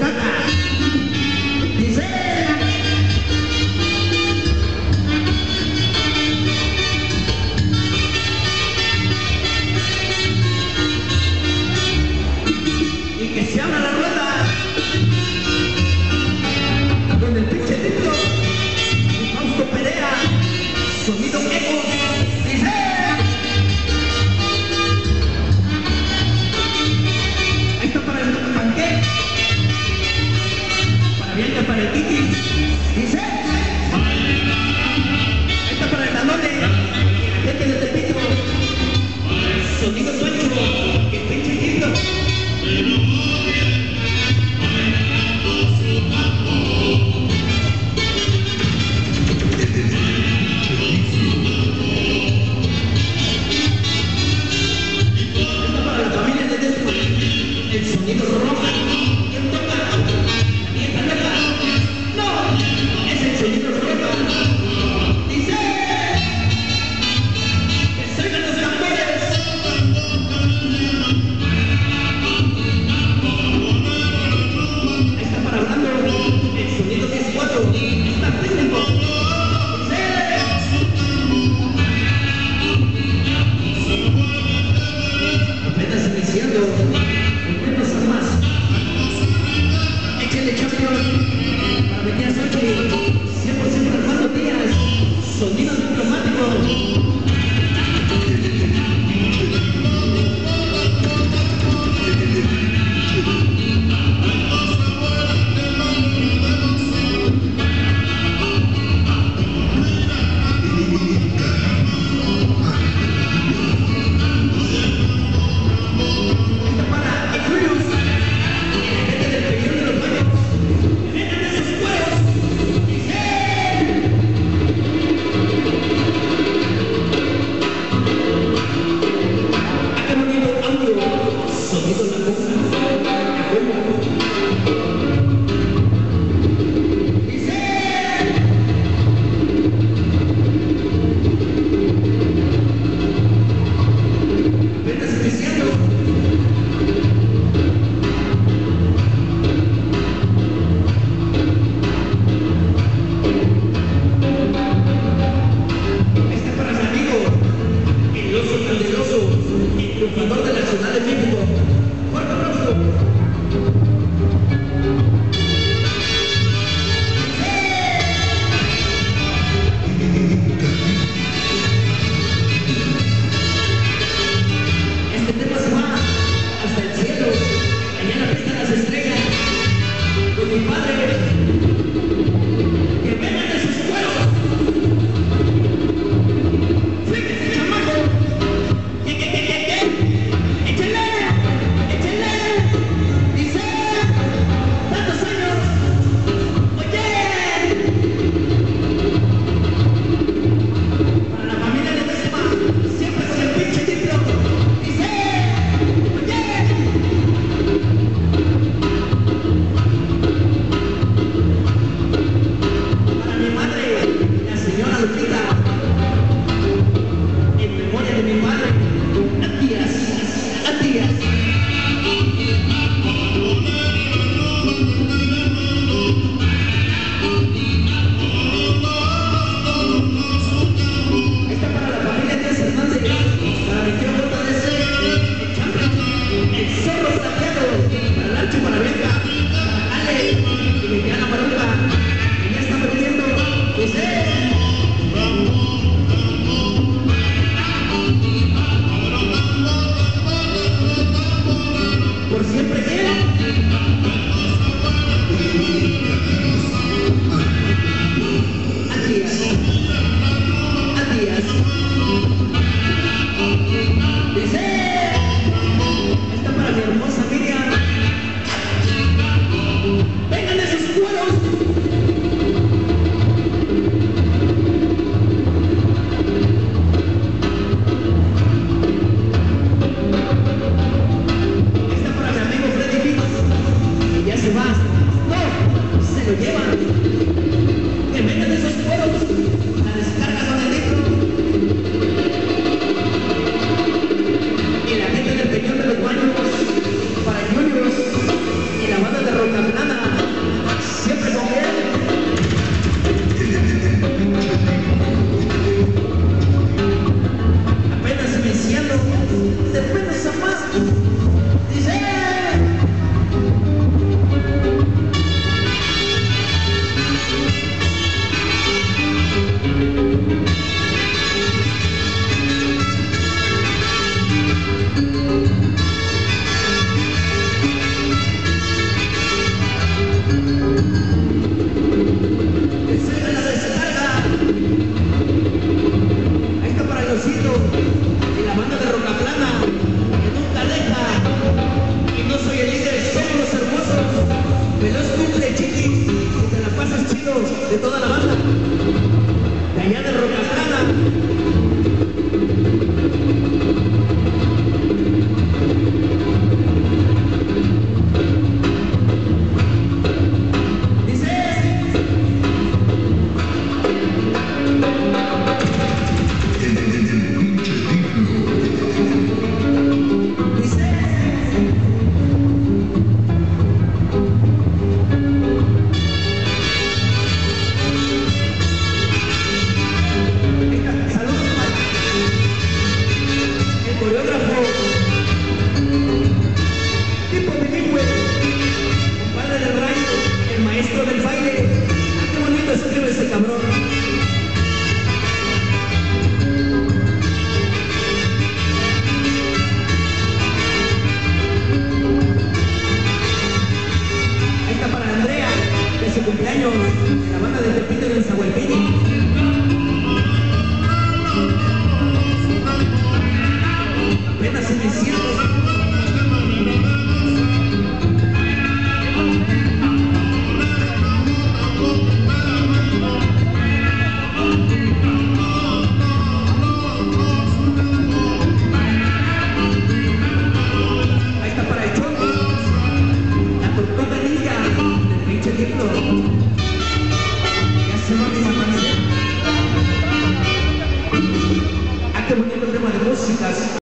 các Ambiente para el Titi. Dice. Thank you.